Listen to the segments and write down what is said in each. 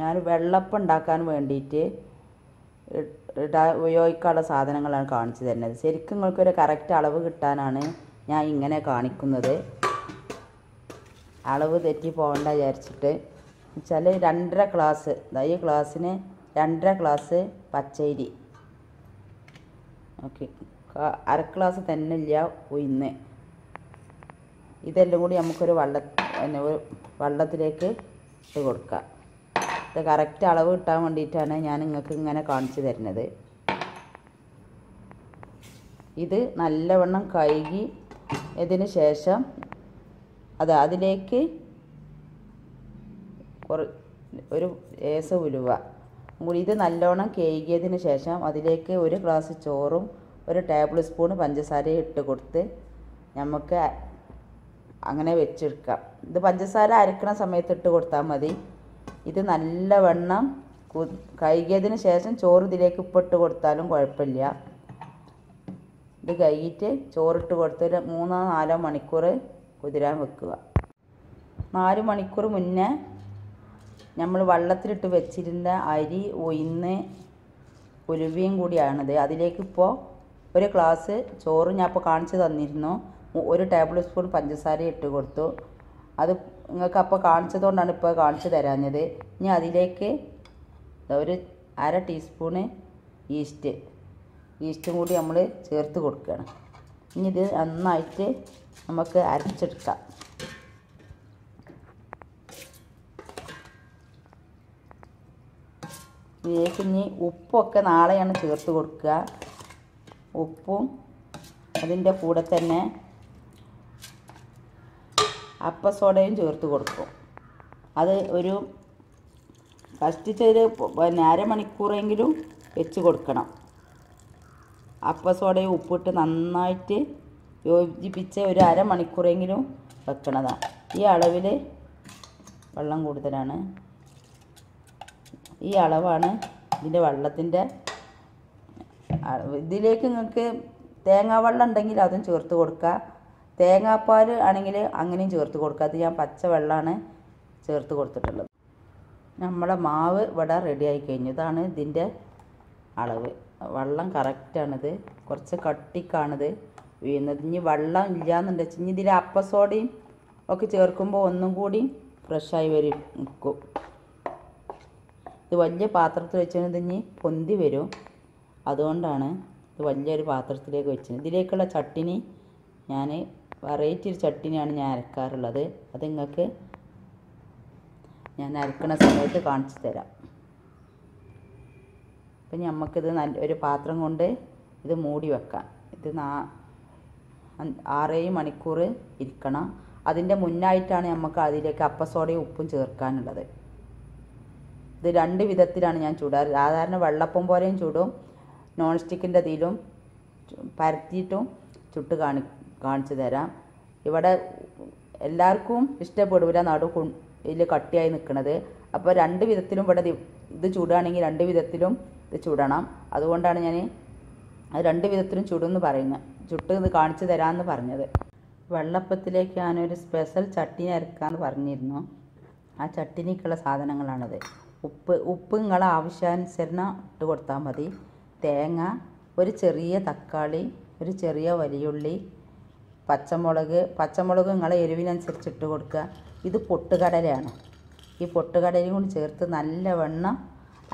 ഞാൻ വെള്ളപ്പം ഉണ്ടാക്കാൻ വേണ്ടിയിട്ട് ഇടാ ഉപയോഗിക്കാനുള്ള സാധനങ്ങളാണ് കാണിച്ചു തരുന്നത്. ശരിക്കും നിങ്ങൾക്കൊരു കറക്റ്റ് അളവ് കിട്ടാനാണ് ഞാൻ ഇങ്ങനെ കാണിക്കുന്നത്. അളവ് തെറ്റി പോകണ്ട വിചാരിച്ചിട്ട്. വെച്ചാൽ രണ്ടര ഗ്ലാസ് ഈ ഗ്ലാസ്സിന് രണ്ടര ഗ്ലാസ് പച്ചരി. ഓക്കെ. അര ഗ്ലാസ് തന്നെ ഇല്ല ഉയർന്ന് ഇതെല്ലാം കൂടി നമുക്കൊരു വള്ള വെള്ളത്തിലേക്ക് ഇട്ട് കൊടുക്കാം. ഇത് കറക്റ്റ് അളവ് കിട്ടാൻ വേണ്ടിയിട്ടാണ് ഞാൻ നിങ്ങൾക്ക് ഇങ്ങനെ കാണിച്ചു തരുന്നത്. ഇത് നല്ലവണ്ണം കഴുകി ഇതിന് ശേഷം അത് അതിലേക്ക് ഒരു ഏസ ഉലുവ. ഇത് നല്ലോണം കേകിയതിന് ശേഷം അതിലേക്ക് ഒരു ഗ്ലാസ് ചോറും ഒരു ടേബിൾ സ്പൂൺ പഞ്ചസാരയും ഇട്ട് കൊടുത്ത് നമുക്ക് അങ്ങനെ വെച്ചെടുക്കാം. ഇത് പഞ്ചസാര അരക്കണ സമയത്ത് ഇട്ട് കൊടുത്താൽ മതി. ഇത് നല്ലവണ്ണം കഴുകിയതിന് ശേഷം ചോറ് ഇതിലേക്ക് ഉപ്പിട്ട് കൊടുത്താലും കുഴപ്പമില്ല. ഇത് കഴുകിയിട്ട് ചോറിട്ട് കൊടുത്ത് ഒരു മൂന്നോ നാലോ മണിക്കൂർ കുതിരാൻ വെക്കുക. നാല് മണിക്കൂർ മുന്നേ നമ്മൾ വെള്ളത്തിലിട്ട് വെച്ചിരുന്ന അരി ഒയിന്ന് ഉലുവയും കൂടിയാണിത്. അതിലേക്ക് ഇപ്പോൾ ഒരു ഗ്ലാസ് ചോറ് ഞാൻ ഇപ്പോൾ കാണിച്ചു തന്നിരുന്നു. ഒരു ടേബിൾ സ്പൂൺ പഞ്ചസാര ഇട്ട് കൊടുത്തു. അത് നിങ്ങൾക്ക് അപ്പോൾ കാണിച്ചതുകൊണ്ടാണ് ഇപ്പോൾ കാണിച്ചു തരാഞ്ഞത്. ഇനി അതിലേക്ക് ഒരു അര ടീസ്പൂണ് ഈസ്റ്റ്. ഈസ്റ്റും കൂടി നമ്മൾ ചേർത്ത് കൊടുക്കുകയാണ്. ഇനി ഇത് നന്നായിട്ട് നമുക്ക് അരച്ചെടുക്കാം. ഇതിലേക്ക് ഇനി ഉപ്പൊക്കെ നാളെയാണ് ചേർത്ത് കൊടുക്കുക. ഉപ്പും അതിന്റെ കൂടെ തന്നെ അപ്പസോഡയും ചേർത്ത് കൊടുക്കും. അത് ഒരു കഷ്ടിച്ചൊരു പിന്നെ അരമണിക്കൂറെങ്കിലും വെച്ച് കൊടുക്കണം. അപ്പസോഡയും ഉപ്പിട്ട് നന്നായിട്ട് യോജിപ്പിച്ച് ഒരു അരമണിക്കൂറെങ്കിലും വെക്കണതാണ്. ഈ അളവിൽ വെള്ളം കൂടുതലാണ്. ഈ അളവാണ് ഇതിന്റെ വെള്ളത്തിന്റെ ഇതിലേക്ക് നിങ്ങൾക്ക് തേങ്ങാവെള്ളം ഉണ്ടെങ്കിൽ അതും ചേർത്ത് കൊടുക്കുക. തേങ്ങാപ്പാൽ ആണെങ്കിൽ അങ്ങനെയും ചേർത്ത് കൊടുക്കുക. അത് ഞാൻ പച്ച വെള്ളമാണ് ചേർത്ത് കൊടുത്തിട്ടുള്ളത്. നമ്മളെ മാവ് ഇവിടെ റെഡിയായി കഴിഞ്ഞു. ഇതാണ് ഇതിന്റെ അളവ്. വെള്ളം കറക്റ്റാണിത് കുറച്ച് കട്ടിക്കാണിത് വീഴുന്നത്. ഇനി വെള്ളം ഇല്ലയെന്നുണ്ടെങ്കിൽ ഇനി ഇതിൽ അപ്പസോഡയും ഒക്കെ ചേർക്കുമ്പോൾ ഒന്നും കൂടി ഫ്രഷായി വരും നിൽക്കും. ഇത് വലിയ പാത്രത്തിൽ വെച്ചത് ഇനി പൊന്തി വരും. അതുകൊണ്ടാണ് ഇത് വലിയൊരു പാത്രത്തിലേക്ക് വെച്ചത്. ഇതിലേക്കുള്ള ചട്ടിനി ഞാൻ വെറൈറ്റി ഒരു ചട്ടിനിയാണ് ഞാൻ അരക്കാറുള്ളത്. അത് നിങ്ങൾക്ക് ഞാൻ അരക്കണ സമയത്ത് കാണിച്ചു തരാം. അപ്പം നമുക്കിത് നല്ല ഒരു പാത്രം കൊണ്ട് ഇത് മൂടി വെക്കാം. ഇത് നാ ആറേഴ് മണിക്കൂർ ഇരിക്കണം. അതിന്റെ മുന്നായിട്ടാണ് നമുക്ക് അതിലേക്ക് അപ്പസോഡയും ഉപ്പും ചേർക്കാനുള്ളത്. ഇത് രണ്ട് വിധത്തിലാണ് ഞാൻ ചൂടാറ്. സാധാരണ വെള്ളപ്പം പോലെയും ചൂടും നോൺ സ്റ്റിക്കിന്റെ ഇതിലും പരത്തിയിട്ടും ചുട്ട് കാണി കാണിച്ചു തരാം. ഇവിടെ എല്ലാവർക്കും ഇഷ്ടപ്പെടില്ല നടു ഇതിൽ കട്ടിയായി നിൽക്കുന്നത് അപ്പോൾ രണ്ട് വിധത്തിലും ഇവിടെ ഇത് ചൂടുകയാണെങ്കിൽ രണ്ട് വിധത്തിലും ഇത് ചുടണം. അതുകൊണ്ടാണ് ഞാൻ രണ്ട് വിധത്തിലും ചുടുമെന്ന് പറയുന്നത് ചുട്ട് ഇത് കാണിച്ചു തരാമെന്ന് പറഞ്ഞത്. വെള്ളപ്പത്തിലേക്ക് ഞാനൊരു സ്പെഷ്യൽ ചട്ടിനി അരക്കാമെന്ന് പറഞ്ഞിരുന്നു. ആ ചട്ടിനിക്കുള്ള സാധനങ്ങളാണത്. ഉപ്പ് ഉപ്പ് നിങ്ങളെ ആവശ്യാനുസരണം ഇട്ട് കൊടുത്താൽ മതി. തേങ്ങ ഒരു ചെറിയ തക്കാളി ഒരു ചെറിയ വലിയുള്ളി പച്ചമുളക് പച്ചമുളക് നിങ്ങളെ എരിവിനനുസരിച്ച് ഇട്ട് കൊടുക്കുക. ഇത് പൊട്ടുകടലയാണ്. ഈ പൊട്ടുകടലയും കൂടി ചേർത്ത് നല്ലവണ്ണം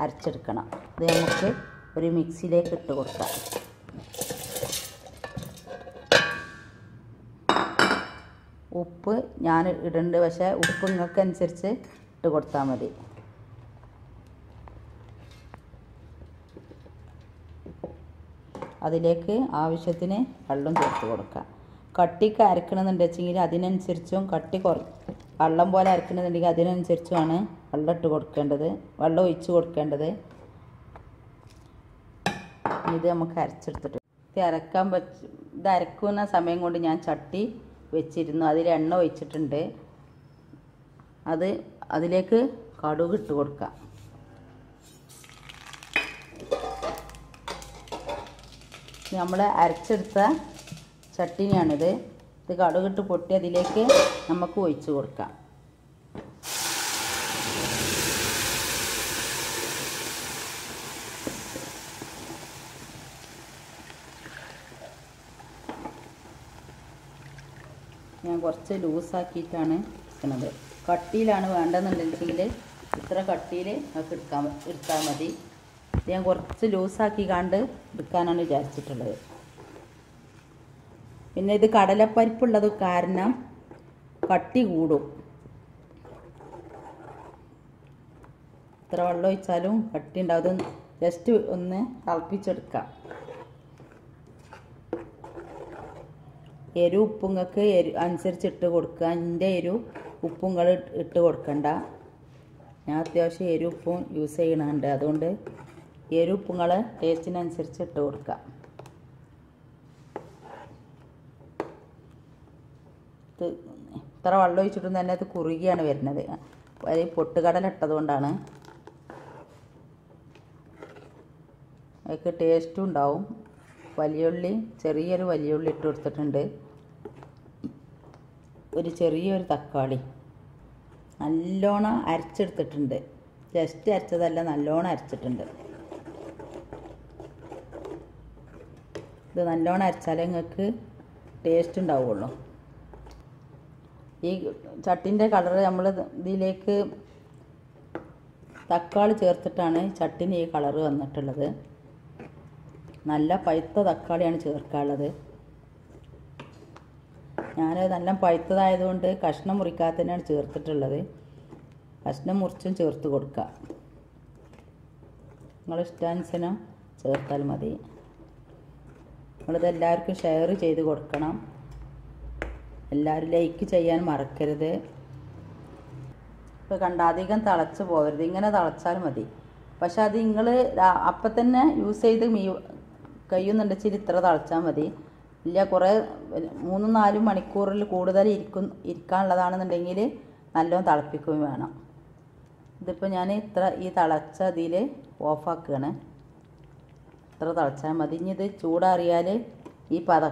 അരച്ചെടുക്കണം. ഇത് നമുക്ക് ഒരു മിക്സിയിലേക്ക് ഇട്ട് കൊടുക്കാം. ഉപ്പ് ഞാൻ ഇടുന്നുണ്ട് പക്ഷേ ഉപ്പ് നിങ്ങൾക്ക് അനുസരിച്ച് ഇട്ട് കൊടുത്താൽ മതി. അതിലേക്ക് ആവശ്യത്തിന് വെള്ളം ചേർത്ത് കൊടുക്കാം. കട്ടിക്ക് അരക്കണമെന്നുണ്ടെച്ചെങ്കിൽ അതിനനുസരിച്ചും കട്ടി കുറ വെള്ളം പോലെ അരക്കണമെന്നുണ്ടെങ്കിൽ അതിനനുസരിച്ചുമാണ് വെള്ളം ഇട്ട് കൊടുക്കേണ്ടത്. വെള്ളം ഒഴിച്ച് കൊടുക്കേണ്ടത്. ഇത് നമുക്ക് അരച്ചെടുത്തിട്ട് ഇത് അരക്കാൻ പറ്റ ഇത് അരക്കുന്ന സമയം കൊണ്ട് ഞാൻ ചട്ടി വെച്ചിരുന്നു. അതിൽ എണ്ണ ഒഴിച്ചിട്ടുണ്ട്. അത് അതിലേക്ക് കടുക് ഇട്ട് കൊടുക്കാം നമ്മൾ അരച്ചെടുത്ത ചട്ടിനിയാണിത്. ഇത് കടുകിട്ട് പൊട്ടി അതിലേക്ക് നമുക്ക് ഒഴിച്ച് കൊടുക്കാം. ഞാൻ കുറച്ച് ലൂസാക്കിയിട്ടാണ് വെക്കുന്നത് കട്ടിയിലാണ് വേണ്ടതെന്നുണ്ടെങ്കിൽ ഇത്ര കട്ടിയിൽ നമുക്ക് എടുക്കാൻ എടുത്താൽ മതി. ഞാൻ കുറച്ച് ലൂസാക്കി കണ്ട് എടുക്കാനാണ് വിചാരിച്ചിട്ടുള്ളത്. പിന്നെ ഇത് കടലപ്പരിപ്പുള്ളത് കാരണം കട്ടി കൂടും. എത്ര വെള്ളം ഒഴിച്ചാലും കട്ടി ഉണ്ടാവും. ജസ്റ്റ് ഒന്ന് തിളപ്പിച്ചെടുക്കാം. എരു ഉപ്പുങ്ങൾക്ക് എരു അനുസരിച്ച് ഇട്ട് കൊടുക്കുക. എന്റെ എരു ഉപ്പുങ്ങൾ ഇട്ട് കൊടുക്കണ്ട. ഞാൻ അത്യാവശ്യം എരു ഉപ്പും യൂസ് ചെയ്യണുണ്ട്. അതുകൊണ്ട് എരു ഉപ്പുങ്ങൾ ടേസ്റ്റിനനുസരിച്ച് ഇട്ട് കൊടുക്കുക ഇത് ഇത്ര വെള്ളം ഒഴിച്ചിട്ടും തന്നെ അത് കുറുകിയാണ് വരുന്നത്. അത് പൊട്ടുകടല ഇട്ടതുകൊണ്ടാണ് അതൊക്കെ ടേസ്റ്റും ഉണ്ടാവും. വലിയുള്ളി ചെറിയൊരു വലിയുള്ളി ഇട്ട് കൊടുത്തിട്ടുണ്ട്. ഒരു ചെറിയൊരു തക്കാളി. നല്ലോണം അരച്ചെടുത്തിട്ടുണ്ട്. ജസ്റ്റ് അരച്ചതല്ല നല്ലോണം അരച്ചിട്ടുണ്ട്. ഇത് നല്ലോണം അരച്ചാലേ നിങ്ങൾക്ക് ടേസ്റ്റ് ഉണ്ടാവുള്ളൂ. ഈ ചട്ടിന്റെ കളർ നമ്മൾ ഇതിലേക്ക് തക്കാളി ചേർത്തിട്ടാണ് ചട്ടിന് ഈ കളർ വന്നിട്ടുള്ളത്. നല്ല പഴുത്ത തക്കാളിയാണ് ചേർക്കാനുള്ളത്. ഞാൻ നല്ല പഴുത്തതായതുകൊണ്ട് കഷ്ണം മുറിക്കാത്തതിനാണ് ചേർത്തിട്ടുള്ളത്. കഷ്ണം മുറിച്ചും ചേർത്ത് കൊടുക്കുക നിങ്ങളുടെ ഇഷ്ടാനുസരണം ചേർത്താൽ മതി. നിങ്ങളിതെല്ലാവർക്കും ഷെയർ ചെയ്ത് കൊടുക്കണം. എല്ലാവരും ലൈക്ക് ചെയ്യാൻ മറക്കരുത്. ഇപ്പോൾ കണ്ടാധികം തിളച്ച് പോകരുത് ഇങ്ങനെ തിളച്ചാൽ മതി. പക്ഷെ അത് നിങ്ങൾ അപ്പം തന്നെ യൂസ് ചെയ്ത് മീ കഴിയുന്നുണ്ടെങ്കിൽ ഇത്ര തിളച്ചാൽ മതി. ഇല്ല കുറേ മൂന്നും നാലും മണിക്കൂറിൽ കൂടുതൽ ഇരിക്കും ഇരിക്കാനുള്ളതാണെന്നുണ്ടെങ്കിൽ നല്ലോണം തിളപ്പിക്കുകയും വേണം. ഇതിപ്പോൾ ഞാൻ ഇത്ര ഈ തിളച്ച ഇതിൽ ഓഫാക്കുകയാണ് ഇത്ര തിളച്ചാൽ മതി. ഇനി ഇത് ചൂടാറിയാൽ ഈ പത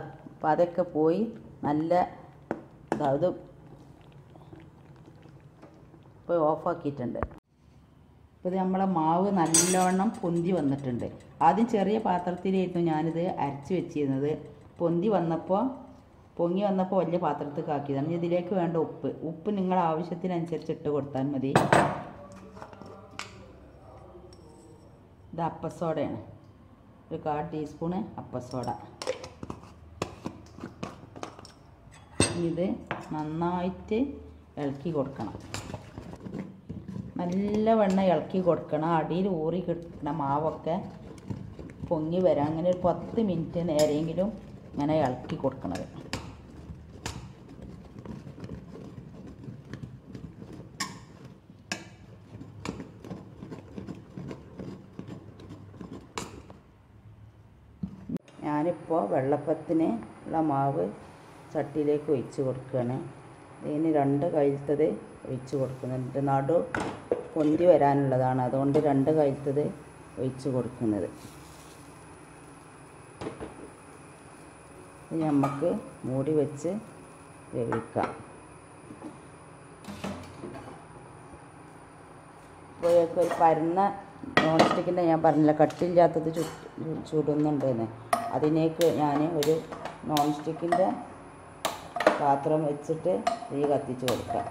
പതൊക്കെ പോയി നല്ല അതായത് ഇപ്പോൾ ഓഫാക്കിയിട്ടുണ്ട്. ഇപ്പോൾ ഇത് നമ്മളെ മാവ് നല്ലോണം പൊന്തി വന്നിട്ടുണ്ട്. ആദ്യം ചെറിയ പാത്രത്തിലായിരുന്നു ഞാനിത് അരച്ച് വെച്ചിരുന്നത്. പൊന്തി വന്നപ്പോൾ പൊങ്ങി വന്നപ്പോൾ വലിയ പാത്രത്തിൽ ആക്കിയതാണ്. ഇതിലേക്ക് വേണ്ട ഉപ്പ്. ഉപ്പ് നിങ്ങൾ ആവശ്യത്തിനനുസരിച്ച് ഇട്ട് കൊടുത്താൽ മതി. ഇത് അപ്പസോഡയാണ്. ഒരു കാൽ ടീസ്പൂണ് അപ്പസോഡ. ഇത് നന്നായിട്ട് ഇളക്കി കൊടുക്കണം. നല്ലവണ്ണം ഇളക്കി കൊടുക്കണം. അടിയിൽ ഊറി കിട്ടണം മാവൊക്കെ പൊങ്ങി വരാം. അങ്ങനെ ഒരു പത്ത് മിനിറ്റ് നേരെയെങ്കിലും ഇങ്ങനെ ഇളക്കി കൊടുക്കണത്. ഞാനിപ്പോൾ വെള്ളപ്പത്തിന് ഉള്ള മാവ് ചട്ടിയിലേക്ക് ഒഴിച്ച് കൊടുക്കുകയാണ്. ഇതിന് രണ്ട് കയ്യിലത്തത് ഒഴിച്ച് കൊടുക്കുന്നുണ്ട് നടു പൊന്തി വരാനുള്ളതാണ്. അതുകൊണ്ട് രണ്ട് കയ്യിലത്തത് ഒഴിച്ച് കൊടുക്കുന്നത്. നമുക്ക് മൂടി വെച്ച് വേവിക്കാം. ഇപ്പോഴേക്ക് ഒരു പരന്ന നോൺ സ്റ്റിക്കിന്റെ ഞാൻ പറഞ്ഞില്ല കട്ടില്ലാത്തത് ചുടുന്നുണ്ടെന്ന് അതിനേക്ക് ഞാൻ ഒരു നോൺ സ്റ്റിക്കിന്റെ പാത്രം വെച്ചിട്ട് തീ കത്തിച്ച് കൊടുക്കാം.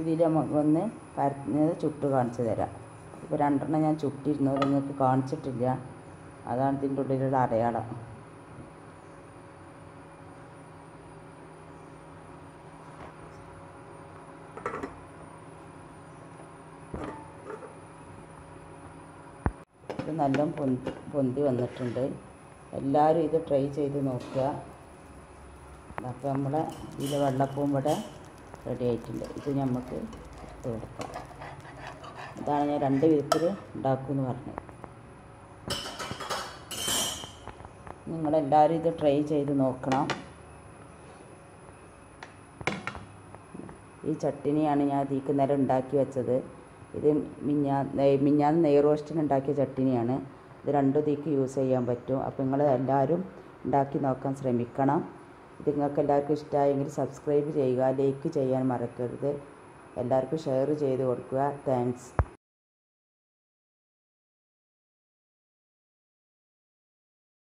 ഇതിൽ നമുക്കൊന്ന് പരന്നത് ചുട്ട് കാണിച്ചു തരാം. ഇപ്പോൾ രണ്ടെണ്ണം ഞാൻ ചുട്ടിരുന്നു നിങ്ങൾക്ക് കാണിച്ചിട്ടില്ല. അതാണ് ഇതിന്റെ ഉള്ളിലുള്ള അടയാളം. ഇത് നല്ല പൊന്തി വന്നിട്ടുണ്ട്. എല്ലാവരും ഇത് ട്രൈ ചെയ്ത് നോക്കുക. അപ്പോൾ നമ്മളെ ഇതിൽ വെള്ളപ്പവും ഇവിടെ റെഡി ആയിട്ടുണ്ട്. ഇത് നമുക്ക് എടുത്ത് കൊടുക്കാം ഇതാണ് ഞാൻ രണ്ട് വിധത്തിൽ ഉണ്ടാക്കുമെന്ന് പറഞ്ഞത്. നിങ്ങളെല്ലാവരും ഇത് ട്രൈ ചെയ്ത് നോക്കണം. ഈ ചട്ടിനിയാണ് ഞാൻ ഇതിക്ക് നേരം ഉണ്ടാക്കി വെച്ചത്. ഇത് മിഞ്ഞാ മിഞ്ഞാന്ന് നെയ് റോസ്റ്റിന് ഉണ്ടാക്കിയ ചട്ടിനിയാണ്. ഇത് രണ്ടും ഇതിക്ക് യൂസ് ചെയ്യാൻ പറ്റും. അപ്പോൾ നിങ്ങൾ എല്ലാവരും ഉണ്ടാക്കി നോക്കാൻ ശ്രമിക്കണം. ഇത് നിങ്ങൾക്ക് എല്ലാവർക്കും ഇഷ്ടമായെങ്കിൽ സബ്സ്ക്രൈബ് ചെയ്യുക ലൈക്ക് ചെയ്യാൻ മറക്കരുത്. എല്ലാവർക്കും ഷെയർ ചെയ്ത് കൊടുക്കുക. താങ്ക്സ്